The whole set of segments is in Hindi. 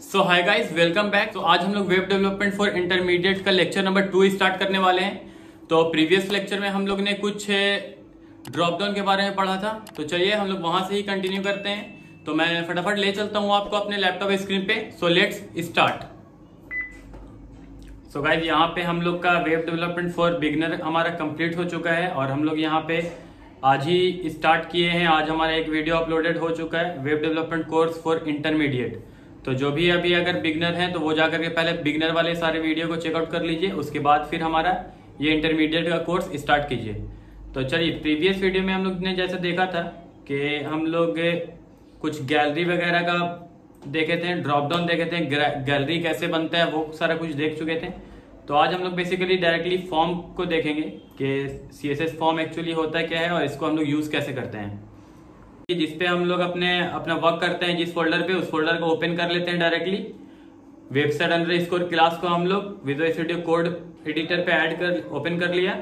So hi guys welcome back तो आज हम लोग वेब डेवलपमेंट फॉर इंटरमीडिएट का लेक्चर नंबर टू स्टार्ट करने वाले हैं। तो प्रीवियस लेक्चर में हम लोग ने कुछ ड्रॉप डाउन के बारे में पढ़ा था। तो चलिए हम लोग वहाँ से ही कंटिन्यू करते हैं। तो मैं फटाफट ले चलता हूँ आपको अपने लैपटॉप स्क्रीन पे। So let's start so guys यहाँ पे हम लोग का वेब डेवलपमेंट फॉर बिगनर हमारा कंप्लीट हो चुका है और हम लोग यहाँ पे आज ही स्टार्ट किए हैं। आज हमारा एक वीडियो अपलोडेड हो चुका है। Web development course for intermediate तो जो भी अभी अगर बिगनर है तो वो जाकर के पहले बिगनर वाले सारे वीडियो को चेकआउट कर लीजिए, उसके बाद फिर हमारा ये इंटरमीडिएट का कोर्स स्टार्ट कीजिए। तो चलिए प्रीवियस वीडियो में हम लोग ने जैसे देखा था कि हम लोग कुछ गैलरी वगैरह का देखे थे ड्रॉप डाउन देखे थे गैलरी कैसे बनता है, वो सारा कुछ देख चुके थे। तो आज हम लोग बेसिकली डायरेक्टली फॉर्म को देखेंगे कि C S S form actually होता क्या है और इसको हम लोग यूज़ कैसे करते हैं। जिसपे हम लोग अपने, अपना वर्क करते हैं, जिस फोल्डर पे, उस फोल्डर को ओपन कर लेते हैं directly website under score class को हम लोग विजुअल स्टूडियो कोड एडिटर पे ऐड कर ओपन कर लिया।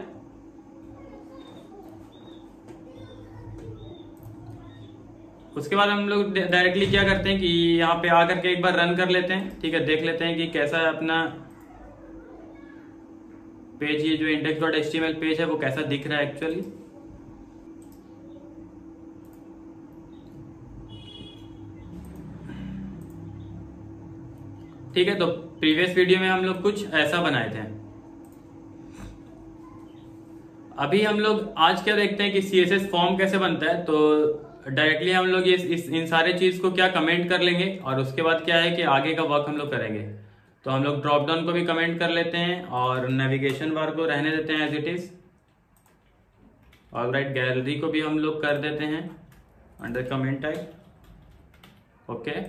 उसके बाद हम लोग डायरेक्टली क्या करते हैं कि यहाँ पे आकर के एक बार रन कर लेते हैं। ठीक है, देख लेते हैं कि कैसा है अपना पेज ये जो इंडेक्स डॉट एच पेज है, वो कैसा दिख रहा है एक्चुअली ठीक है तो प्रीवियस वीडियो में हम लोग कुछ ऐसा बनाए थे। अभी हम लोग आज क्या देखते हैं कि सी एस एस फॉर्म कैसे बनता है तो डायरेक्टली हम लोग ये इस, इन सारे चीज़ को क्या कमेंट कर लेंगे, और उसके बाद क्या है कि आगे का वर्क हम लोग करेंगे। तो हम लोग ड्रॉप डाउन को भी कमेंट कर लेते हैं, और नेविगेशन बार को रहने देते हैं एज इट इज़ और राइट गैलरी को भी हम लोग कर देते हैं अंडर कमेंट टाइप ओके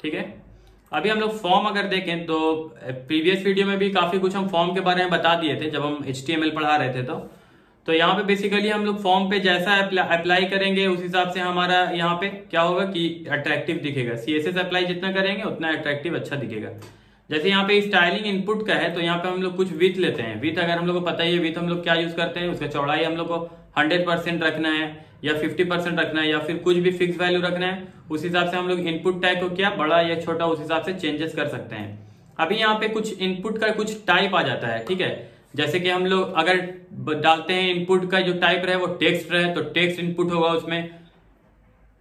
ठीक है? अभी हम लोग फॉर्म अगर देखें तो प्रीवियस वीडियो में भी काफ़ी कुछ हम फॉर्म के बारे में बता दिए थे, जब हम एचटीएमएल पढ़ा रहे थे तो। तो यहाँ पे बेसिकली हम लोग फॉर्म पे जैसा अप्लाई करेंगे, उस हिसाब से हमारा यहाँ पे क्या होगा कि अट्रैक्टिव दिखेगा। सीएसएस अप्लाई जितना करेंगे, उतना अट्रैक्टिव अच्छा दिखेगा। जैसे यहाँ पे स्टाइलिंग इनपुट का है तो यहाँ पे हम लोग कुछ विथ लेते हैं। विथ अगर हम लोग को पता ही है विथ हम लोग क्या यूज़ करते हैं, उसका चौड़ाई हम लोग को हंड्रेड परसेंट रखना है या फिफ्टी परसेंट रखना है या फिर कुछ भी फिक्स वैल्यू रखना है, उस हिसाब से हम लोग इनपुट टैग को क्या बड़ा या छोटा उस हिसाब से चेंजेस कर सकते हैं। अभी यहाँ पे कुछ इनपुट का कुछ टाइप आ जाता है, ठीक है? जैसे कि हम लोग अगर डालते हैं इनपुट का जो टाइप रहे, वो टेक्स्ट रहे तो टेक्स्ट इनपुट होगा उसमें।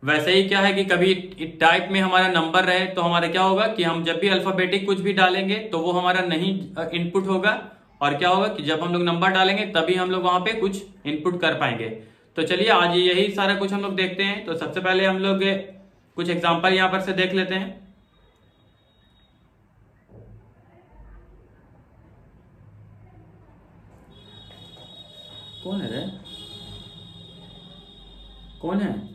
वैसे ही क्या है कि कभी टाइप में हमारा नंबर रहे तो हमारा क्या होगा कि हम जब भी अल्फाबेटिक कुछ भी डालेंगे तो वो हमारा नहीं इनपुट होगा। और क्या होगा कि जब हम लोग नंबर डालेंगे, तभी हम लोग वहाँ पे कुछ इनपुट कर पाएँगे। तो चलिए, आज यही सारा कुछ हम लोग देखते हैं। तो सबसे पहले हम लोग कुछ एग्ज़ाम्पल यहाँ पर से देख लेते हैं। कौन है रे? कौन है?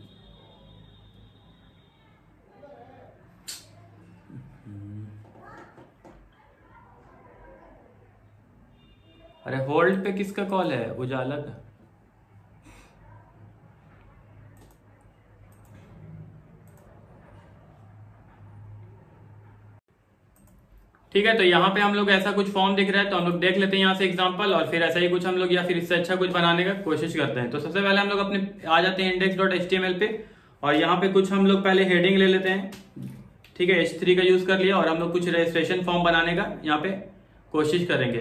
अरे होल्ड पे किसका कॉल है? उजाला का। ठीक है तो यहाँ पे हम लोग ऐसा कुछ फॉर्म दिख रहा है तो हम लोग देख लेते हैं यहाँ से एग्जांपल और फिर ऐसा ही कुछ हम लोग या फिर इससे अच्छा कुछ बनाने का कोशिश करते हैं। तो सबसे पहले हम लोग अपने आ जाते हैं इंडेक्स डॉट एच पे और यहाँ पे कुछ हम लोग पहले हेडिंग ले लेते हैं। ठीक है एच का यूज़ कर लिया और हम लोग कुछ रजिस्ट्रेशन फॉर्म बनाने का यहाँ पे कोशिश करेंगे।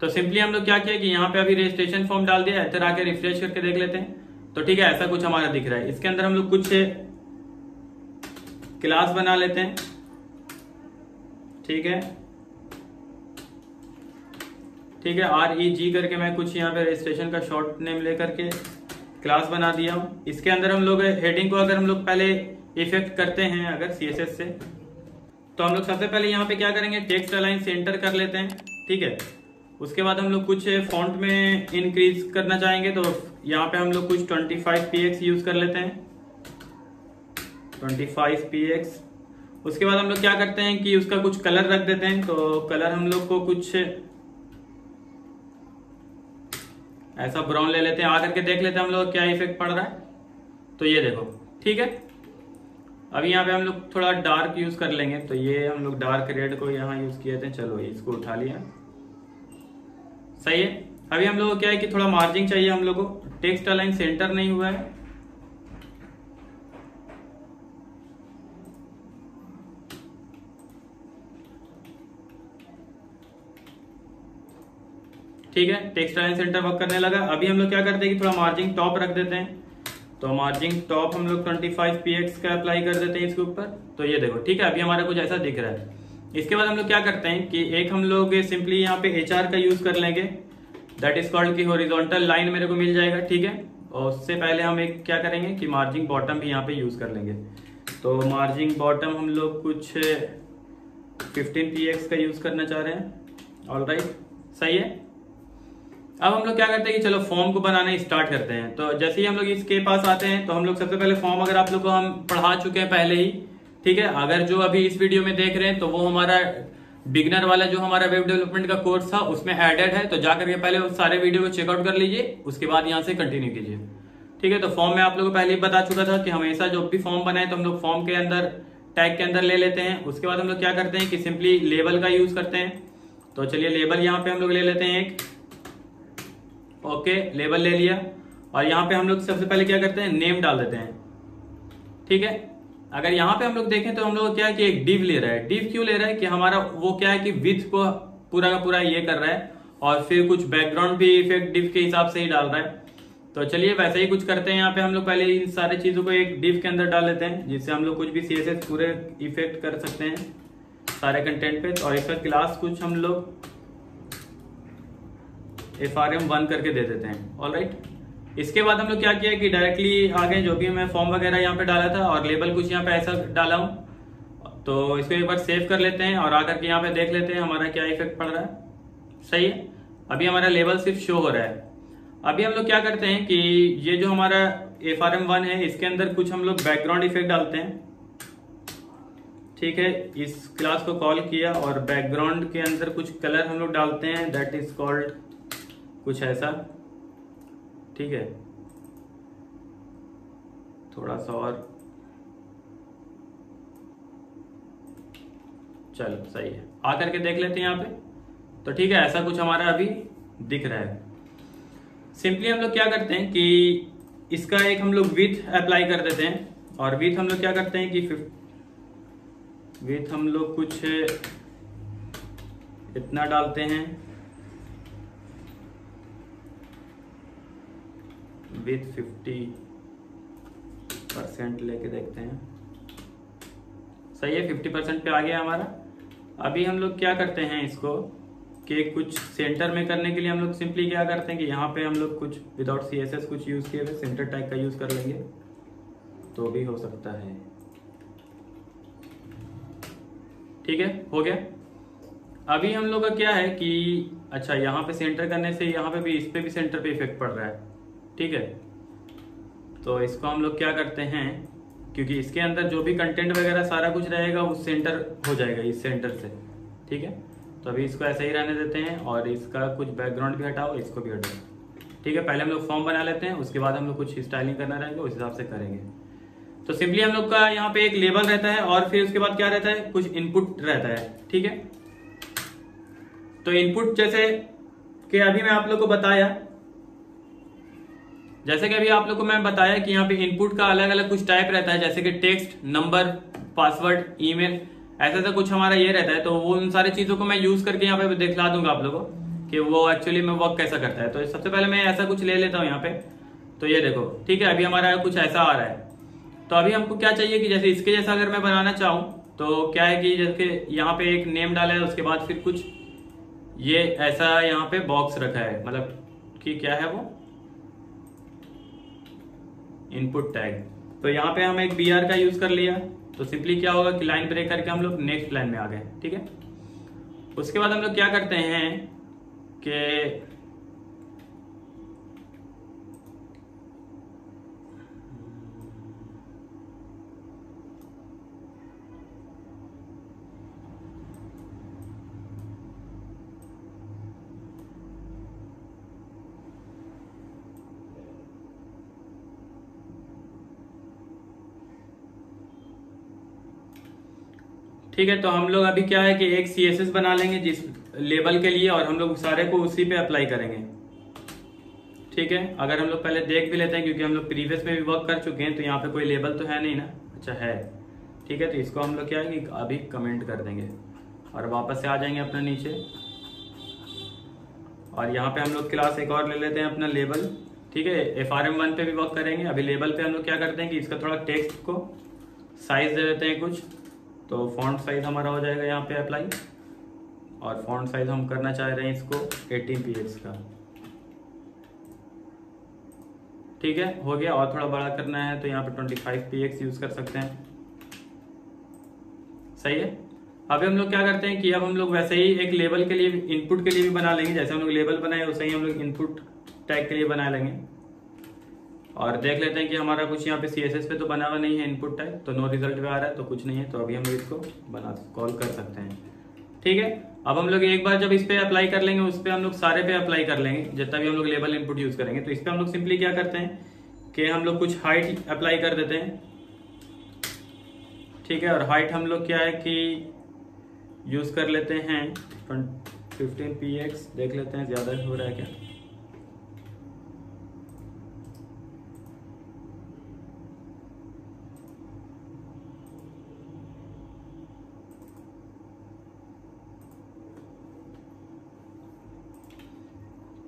तो सिंपली हम लोग क्या किया कि यहाँ पे अभी रजिस्ट्रेशन फॉर्म डाल दिया इधर आके रिफ्रेश करके देख लेते हैं। तो ठीक है, ऐसा कुछ हमारा दिख रहा है। इसके अंदर हम लोग कुछ क्लास बना लेते हैं। ठीक है? ठीक है आर ई जी करके मैं कुछ यहाँ पे रजिस्ट्रेशन का शॉर्ट नेम लेकर के क्लास बना दिया हूँ। इसके अंदर हम लोग हेडिंग को अगर हम लोग पहले इफ़ेक्ट करते हैं, अगर सी एस एस से तो हम लोग सबसे पहले यहाँ पे क्या करेंगे? टेक्स्ट अलाइन सेंटर कर लेते हैं। ठीक है? उसके बाद हम लोग कुछ फॉन्ट में इंक्रीज करना चाहेंगे तो यहाँ पे हम लोग कुछ 25 px यूज़ कर लेते हैं। 25 px उसके बाद हम लोग क्या करते हैं कि उसका कुछ कलर रख देते हैं तो कलर हम लोग को कुछ ऐसा ब्राउन ले लेते हैं। आकर के देख लेते हैं हम लोग क्या इफ़ेक्ट पड़ रहा है। तो ये देखो, ठीक है? अभी यहाँ पे हम लोग थोड़ा डार्क यूज़ कर लेंगे। तो ये हम लोग डार्क रेड को यहाँ यूज़ किए थे। चलो, इसको उठा लिया। सही है? अभी हम लोग को क्या है कि थोड़ा मार्जिंग चाहिए हम लोग को? टेक्स्ट अलाइन सेंटर नहीं हुआ है। ठीक है? टेक्स्ट अलाइन सेंटर वर्क करने लगा। अभी हम लोग क्या करते हैं कि थोड़ा मार्जिंग टॉप रख देते हैं। तो मार्जिंग टॉप हम लोग 25 पीएक्स का अप्लाई कर देते हैं इसके ऊपर। तो ये देखो, ठीक है? अभी हमारा कुछ ऐसा दिख रहा है। इसके बाद हम लोग क्या करते हैं कि एक हम लोग सिंपली यहाँ पे एचआर का यूज़ कर लेंगे। दैट इज़ कॉल्ड की होरिजोनटल लाइन मेरे को मिल जाएगा ठीक है? और उससे पहले हम एक क्या करेंगे कि मार्जिन बॉटम भी यहाँ पे यूज़ कर लेंगे। तो मार्जिंग बॉटम हम लोग कुछ 15 px का यूज़ करना चाह रहे हैं। ऑल राइट right, सही है? अब हम लोग क्या करते हैं कि चलो फॉर्म को बनाना स्टार्ट करते हैं। तो जैसे ही हम लोग इसके पास आते हैं तो हम लोग सबसे पहले फॉर्म अगर आप लोग को हम पढ़ा चुके हैं पहले ही ठीक है? अगर जो अभी इस वीडियो में देख रहे हैं तो वो हमारा बिगनर वाला जो हमारा वेब डेवलपमेंट का कोर्स था, उसमें एडेड है तो जाकर के पहले उस सारे वीडियो को चेकआउट कर लीजिए, उसके बाद यहाँ से कंटिन्यू कीजिए। ठीक है? तो फॉर्म में आप लोगों को पहले ही बता चुका था कि हमेशा जो भी फॉर्म बनाए तो हम लोग फॉर्म के अंदर टैग के अंदर ले लेते हैं। उसके बाद हम लोग क्या करते हैं कि सिंपली लेबल का यूज़ करते हैं। तो चलिए लेबल यहाँ पे हम लोग ले लेते हैं एक। ओके लेबल ले लिया। और यहाँ पे हम लोग सबसे पहले क्या करते हैं? नेम डाल देते हैं। ठीक है? अगर यहाँ पे हम लोग देखें तो हम लोग क्या है कि एक डिव ले रहा है। डिव क्यों ले रहा है कि हमारा वो क्या है कि विथ को पूरा का पूरा ये कर रहा है और फिर कुछ बैकग्राउंड भी इफ़ेक्ट डिव के हिसाब से ही डाल रहा है। तो चलिए वैसे ही कुछ करते हैं। यहाँ पे हम लोग पहले इन सारी चीज़ों को एक डिव के अंदर डाल लेते हैं, जिससे हम लोग कुछ भी सीएसएस पूरे इफ़ेक्ट कर सकते हैं सारे कंटेंट पे। और इसका क्लास कुछ हम लोग एफ़ आर एम वन करके दे देते हैं। ऑल राइट इसके बाद हम लोग क्या किया कि डायरेक्टली आ गए, जो भी मैं फॉर्म वगैरह यहाँ पे डाला था और लेबल कुछ यहाँ पे ऐसा डाला हूँ। तो इसको एक बार सेव कर लेते हैं और आकर के यहाँ पे देख लेते हैं हमारा क्या इफ़ेक्ट पड़ रहा है। सही है? अभी हमारा लेबल सिर्फ़ शो हो रहा है। अभी हम लोग क्या करते हैं कि ये जो हमारा एफ़ आर एम वन है, इसके अंदर कुछ हम लोग बैकग्राउंड इफ़ेक्ट डालते हैं। ठीक है? इस क्लास को कॉल किया और बैकग्राउंड के अंदर कुछ कलर हम लोग डालते हैं दैट इज़ कॉल्ड कुछ ऐसा। ठीक है? थोड़ा सा और। चलो, सही है। आकर के देख लेते हैं यहाँ पे। तो ठीक है, ऐसा कुछ हमारा अभी दिख रहा है। सिंपली हम लोग क्या करते हैं कि इसका एक हम लोग विथ अप्लाई कर देते हैं। और विथ हम लोग क्या करते हैं कि विथ हम लोग कुछ इतना डालते हैं। विथ फिफ्टी परसेंट लेके देखते हैं। सही है फिफ्टी परसेंट पे आ गया हमारा। अभी हम लोग क्या करते हैं इसको कि कुछ सेंटर में करने के लिए हम लोग सिंपली क्या करते हैं कि यहाँ पे हम लोग कुछ विदाउट सी एस एस कुछ यूज़ किए हुए सेंटर टाइप का यूज़ कर लेंगे। तो भी हो सकता है। ठीक है, हो गया। अभी हम लोग का क्या है कि अच्छा यहाँ पे सेंटर करने से यहाँ पे भी, इस पे भी सेंटर पे इफ़ेक्ट पड़ रहा है। ठीक है? तो इसको हम लोग क्या करते हैं, क्योंकि इसके अंदर जो भी कंटेंट वगैरह सारा कुछ रहेगा, वो सेंटर हो जाएगा, इस सेंटर से। ठीक है? तो अभी इसको ऐसे ही रहने देते हैं और इसका कुछ बैकग्राउंड भी हटाओ, इसको भी हटाओ। ठीक है? पहले हम लोग फॉर्म बना लेते हैं, उसके बाद हम लोग कुछ स्टाइलिंग करना रहेगा, उस हिसाब से करेंगे। तो सिंपली हम लोग का यहाँ पे एक लेबल रहता है और फिर उसके बाद क्या रहता है? कुछ इनपुट रहता है। ठीक है? तो इनपुट जैसे कि अभी मैं आप लोग को बताया जैसे कि अभी आप लोग को मैं बताया कि यहाँ पे इनपुट का अलग अलग कुछ टाइप रहता है, जैसे कि टेक्स्ट नंबर पासवर्ड ईमेल ऐसा ऐसा कुछ हमारा ये रहता है। तो वो उन सारी चीज़ों को मैं यूज़ करके यहाँ पे दिखला दूँगा आप लोगों को कि वो एक्चुअली में वर्क कैसा करता है। तो सबसे पहले मैं ऐसा कुछ ले लेता हूँ यहाँ पे। तो ये देखो, ठीक है, अभी हमारा कुछ ऐसा आ रहा है। तो अभी हमको क्या चाहिए कि जैसे इसके जैसा अगर मैं बनाना चाहूँ तो क्या है कि जैसे यहाँ पे एक नेम डाला है, उसके बाद फिर कुछ ये ऐसा यहाँ पे बॉक्स रखा है। मतलब कि क्या है वो? इनपुट टैग तो यहाँ पे हम एक बीआर का यूज़ कर लिया। तो सिंपली क्या होगा कि लाइन ब्रेक करके हम लोग नेक्स्ट लाइन में आ गए, ठीक है? उसके बाद हम लोग क्या करते हैं कि ठीक है तो हम लोग अभी क्या है कि एक सीएसएस बना लेंगे जिस लेबल के लिए और हम लोग सारे को उसी पे अप्लाई करेंगे। ठीक है, अगर हम लोग पहले देख भी लेते हैं क्योंकि हम लोग प्रीवियस में भी वर्क कर चुके हैं तो यहाँ पे कोई लेबल तो है नहीं ना। अच्छा है। ठीक है तो इसको हम लोग क्या है कि अभी कमेंट कर देंगे। और वापस से आ जाएँगे अपने नीचे। और यहाँ पे हम लोग क्लास एक और ले लेते हैं अपना लेबल ठीक है एफ़ आर एम वन पे भी वर्क करेंगे। अभी लेबल पे हम लोग क्या करते हैं कि इसका थोड़ा टेक्स्ट को साइज़ दे देते हैं कुछ। तो फॉन्ट साइज़ हमारा हो जाएगा यहाँ पे अप्लाई और फॉन्ट साइज़ हम करना चाह रहे हैं इसको 18 पीएक्स का. ठीक है? हो गया? और थोड़ा बड़ा करना है तो यहाँ पे ट्वेंटी 25 पीएक्स यूज़ कर सकते हैं. सही है? अभी हम लोग क्या करते हैं कि अब हम लोग वैसे ही एक लेबल के लिए इनपुट के लिए भी बना लेंगे. जैसे हम लोग लेबल बनाए, वैसे ही हम लोग इनपुट टैग के लिए बना लेंगे. और देख लेते हैं कि हमारा कुछ यहाँ पे सी एस एस पे तो बना हुआ नहीं है इनपुट टैग तो नो रिज़ल्ट भी आ रहा है तो कुछ नहीं है तो अभी हम लोग इसको बना कॉल कर सकते हैं। ठीक है? अब हम लोग एक बार जब इस पे अप्लाई कर लेंगे, उस पर हम लोग सारे पे अप्लाई कर लेंगे, जितना भी हम लोग लेबल इनपुट यूज़ करेंगे तो इस पर हम लोग सिंपली क्या करते हैं कि हम लोग कुछ हाइट अप्लाई कर देते हैं। ठीक है? और हाइट हम लोग क्या है कि यूज़ कर लेते हैं फिफ्टीन पी एक्स देख लेते हैं, ज़्यादा हो रहा है क्या?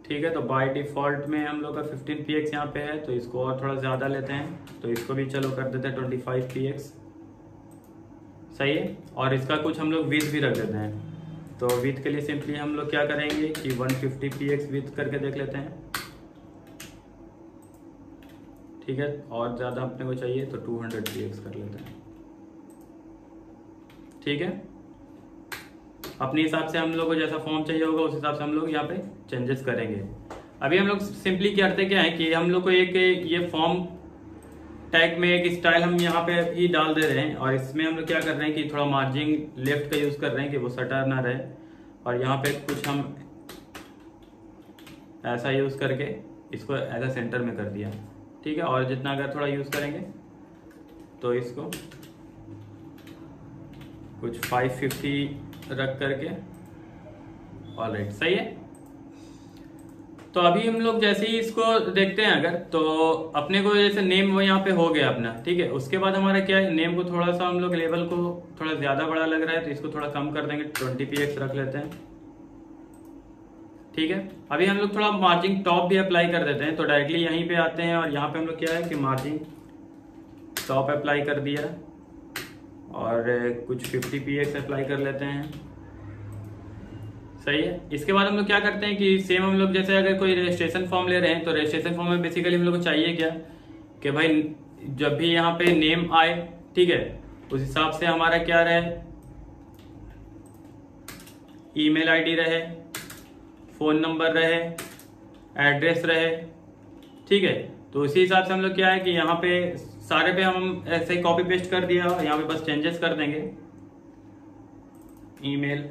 ठीक है तो बाय डिफ़ॉल्ट में हम लोग का 15 पी एक्स यहाँ पे है तो इसको और थोड़ा ज़्यादा लेते हैं तो इसको भी चलो कर देते हैं 25 पी एक्स सही है? और इसका कुछ हम लोग विथ भी रख देते हैं। तो विथ के लिए सिंपली हम लोग क्या करेंगे कि 150 फिफ्टी पी एक्स विथ करके देख लेते हैं। ठीक है? और ज़्यादा अपने को चाहिए तो 200 हंड्रेड पी एक्स कर लेते हैं। ठीक है? अपने हिसाब से हम लोग को जैसा फॉर्म चाहिए होगा, उस हिसाब से हम लोग यहाँ पे चेंजेस करेंगे। अभी हम लोग सिंपली करते क्या है कि हम लोग को एक ये फॉर्म टैग में एक स्टाइल हम यहाँ पे ही डाल दे रहे हैं और इसमें हम लोग क्या कर रहे हैं कि थोड़ा मार्जिन लेफ़्ट का यूज़ कर रहे हैं कि वो सटर ना रहे और यहाँ पे कुछ हम ऐसा यूज़ करके इसको ऐसा सेंटर में कर दिया। ठीक है? और जितना अगर थोड़ा यूज़ करेंगे तो इसको कुछ 550 रख करके। ऑल राइट सही है? तो अभी हम लोग जैसे ही इसको देखते हैं अगर तो अपने को जैसे नेम वो यहाँ पे हो गया अपना, ठीक है? उसके बाद हमारा क्या है नेम को थोड़ा सा हम लोग लेवल को थोड़ा ज़्यादा बड़ा लग रहा है तो इसको थोड़ा कम कर देंगे ट्वेंटी पी रख लेते हैं। ठीक है? अभी हम लोग थोड़ा मार्जिन टॉप भी अप्लाई कर देते हैं तो डायरेक्टली यहीं पे आते हैं और यहाँ पे हम लोग क्या है कि मार्जिन टॉप अप्लाई कर दिया। और कुछ 50 पी एक्स अप्लाई कर लेते हैं। सही है? इसके बाद हम लोग क्या करते हैं कि सेम हम लोग जैसे अगर कोई रजिस्ट्रेशन फॉर्म ले रहे हैं तो रजिस्ट्रेशन फॉर्म में बेसिकली हम लोग को चाहिए क्या? कि भाई, जब भी यहाँ पे नेम आए, ठीक है? उस हिसाब से हमारा क्या रहे? ईमेल आईडी रहे फ़ोन नंबर रहे एड्रेस रहे, ठीक है? तो उसी हिसाब से हम लोग क्या है कि यहाँ पे सारे पे हम ऐसे कॉपी पेस्ट कर दिया, यहाँ पे बस चेंजेस कर देंगे। ईमेल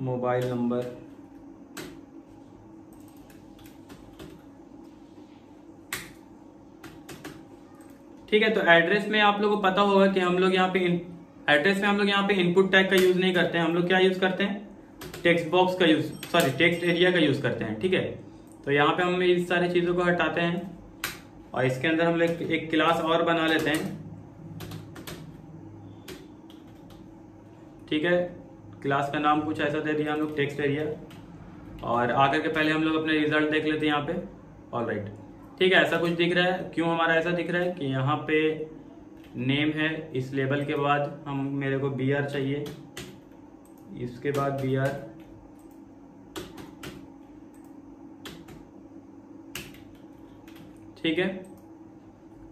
मोबाइल नंबर ठीक है तो एड्रेस में आप लोगों को पता होगा कि हम लोग यहाँ पे एड्रेस में हम लोग यहाँ पे इनपुट टैग का यूज़ नहीं करते हैं। हम लोग क्या यूज़ करते हैं? टेक्स्ट बॉक्स का यूज़ सॉरी टेक्स्ट एरिया का यूज़ करते हैं, ठीक है? तो यहाँ पे हम इस सारी चीज़ों को हटाते हैं और इसके अंदर हम लोग एक क्लास और बना लेते हैं। ठीक है? क्लास का नाम कुछ ऐसा दे दिया हम लोग टेक्स्ट एरिया और आकर के पहले हम लोग अपने रिज़ल्ट देख लेते हैं यहाँ पे। ऑल राइट ठीक है, ऐसा कुछ दिख रहा है? क्यों हमारा ऐसा दिख रहा है? कि यहाँ पे नेम है, इस लेबल के बाद हम, मेरे को बी आर चाहिए। इसके बाद बी आर ठीक है?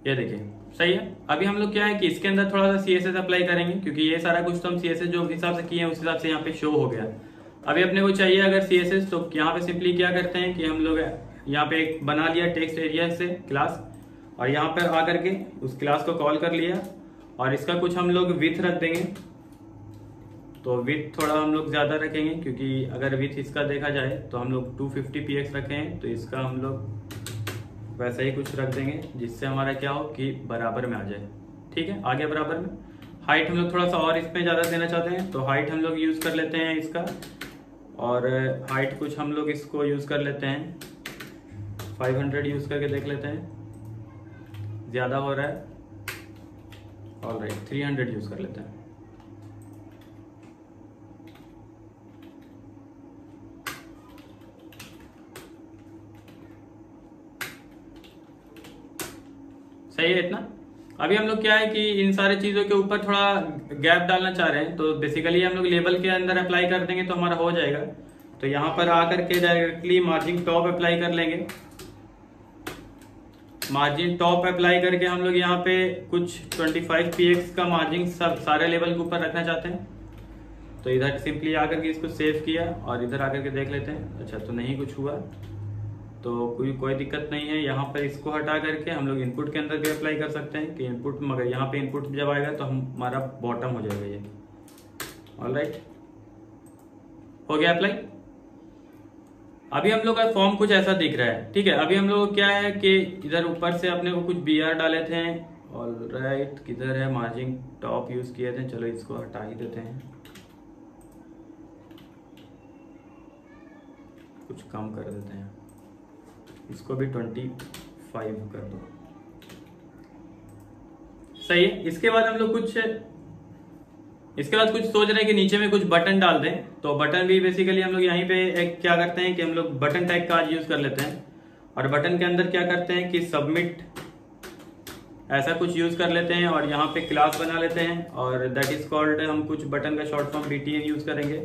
ये देखिए, सही है? अभी हम लोग क्या है कि इसके अंदर थोड़ा सा सी एस एस अप्लाई करेंगे, क्योंकि ये सारा कुछ तो हम सी एस एस जो हिसाब से किए हैं, उस हिसाब से यहाँ पे शो हो गया। अभी अपने को चाहिए अगर सी एस एस तो यहाँ पे सिंपली क्या करते हैं कि हम लोग यहाँ पे एक बना लिया टेक्स्ट एरिया से क्लास और यहाँ पर आकर के उस क्लास को कॉल कर लिया, और इसका कुछ हम लोग विथ रख देंगे। तो विथ थोड़ा हम लोग ज़्यादा रखेंगे, क्योंकि अगर विथ इसका देखा जाए तो हम लोग 250 फिफ्टी पी रखे हैं तो इसका हम लोग वैसा ही कुछ रख देंगे, जिससे हमारा क्या हो कि बराबर में आ जाए। ठीक है? आगे बराबर में। हाइट हम लोग थोड़ा सा और इसमें ज़्यादा देना चाहते हैं तो हाइट हम लोग यूज़ कर लेते हैं इसका। और हाइट कुछ हम लोग इसको यूज़ कर लेते हैं। 500 यूज़ करके देख लेते हैं। ज़्यादा हो रहा है। और राइट थ्री यूज़ कर लेते हैं। सही है इतना? अभी हम लोग क्या है कि इन सारे चीज़ों के ऊपर थोड़ा गैप डालना चाह रहे हैं तो बेसिकली हम लोग लेबल के अंदर अप्लाई कर देंगे तो हमारा हो जाएगा। तो यहाँ पर आकर के डायरेक्टली मार्जिन टॉप अप्लाई कर लेंगे। मार्जिन टॉप अप्लाई करके हम लोग यहाँ पे कुछ 25 px का मार्जिन सब सारे लेवल के ऊपर रखना चाहते हैं। तो इधर सिंपली आकर के इसको सेव किया और इधर आकर के देख लेते हैं। अच्छा तो नहीं कुछ हुआ। तो कोई कोई दिक्कत नहीं है। यहाँ पर इसको हटा करके हम लोग इनपुट के अंदर भी अप्लाई कर सकते हैं कि इनपुट मगर यहाँ पे इनपुट जब आएगा तो हमारा बॉटम हो जाएगा ये। ऑल राइट हो गया अप्लाई अभी हम लोग का फॉर्म कुछ ऐसा दिख रहा है। ठीक है, अभी हम लोग क्या है कि इधर ऊपर से अपने को कुछ बी आर डाले थे। ऑल राइट किधर है मार्जिन टॉप यूज़ किए थे? चलो इसको हटा ही देते हैं। कुछ कम कर देते हैं। इसको भी ट्वेंटी फाइव कर दो। सही है? इसके बाद हम लोग कुछ, इसके बाद कुछ सोच रहे हैं कि नीचे में कुछ बटन डाल दें। तो बटन भी बेसिकली हम लोग यहीं पे एक क्या करते हैं कि हम लोग बटन टैग का आज यूज़ कर लेते हैं। और बटन के अंदर क्या करते हैं कि सबमिट ऐसा कुछ यूज़ कर लेते हैं और यहाँ पे क्लास बना लेते हैं। और दैट इज़ कॉल्ड हम कुछ बटन का शॉर्ट फॉर्म बी यूज़ करेंगे।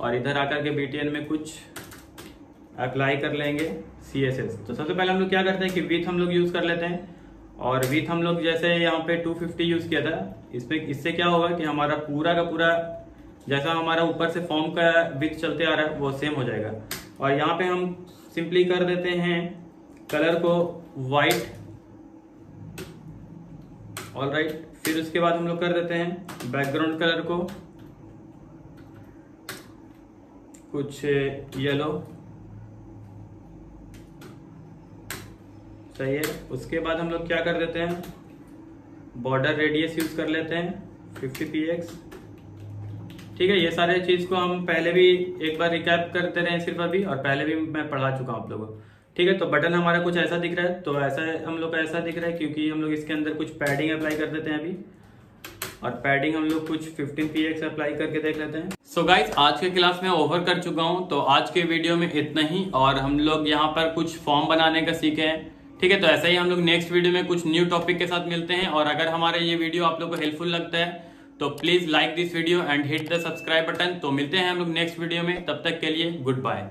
और इधर आकर के बी में कुछ अप्लाई कर लेंगे। सी एस एस तो सबसे पहले हम लोग क्या करते हैं कि विथ हम लोग यूज़ कर लेते हैं। और विथ हम लोग जैसे यहाँ पे 250 यूज़ किया था, इसमें इससे क्या होगा कि हमारा पूरा का पूरा, जैसा हमारा ऊपर से फॉर्म का विथ चलते आ रहा है, वो सेम हो जाएगा। और यहाँ पे हम सिंपली कर देते हैं कलर को वाइट ऑल राइट फिर उसके बाद हम लोग कर देते हैं बैकग्राउंड कलर को। कुछ येलो सही है उसके बाद हम लोग क्या कर देते हैं? बॉर्डर रेडियस यूज़ कर लेते हैं 50 px ठीक है, ये सारे चीज़ को हम पहले भी एक बार रिकैप करते रहे सिर्फ़ अभी, और पहले भी मैं पढ़ा चुका हूँ आप लोगों को। ठीक है तो बटन हमारा कुछ ऐसा दिख रहा है तो ऐसा हम लोग ऐसा दिख रहा है, क्योंकि हम लोग इसके अंदर कुछ पैडिंग अप्लाई कर देते हैं अभी। और पैडिंग हम लोग कुछ 15 px अप्लाई करके देख लेते हैं। सो so गाइज़ आज के क्लास में ओवर कर चुका हूँ तो आज के वीडियो में इतना ही, और हम लोग यहाँ पर कुछ फॉर्म बनाने का सीखे हैं। ठीक है तो ऐसा ही हम लोग नेक्स्ट वीडियो में कुछ न्यू टॉपिक के साथ मिलते हैं। और अगर हमारा ये वीडियो आप लोग को हेल्पफुल लगता है तो please like this video and hit the subscribe button तो मिलते हैं हम लोग नेक्स्ट वीडियो में। तब तक के लिए गुड बाय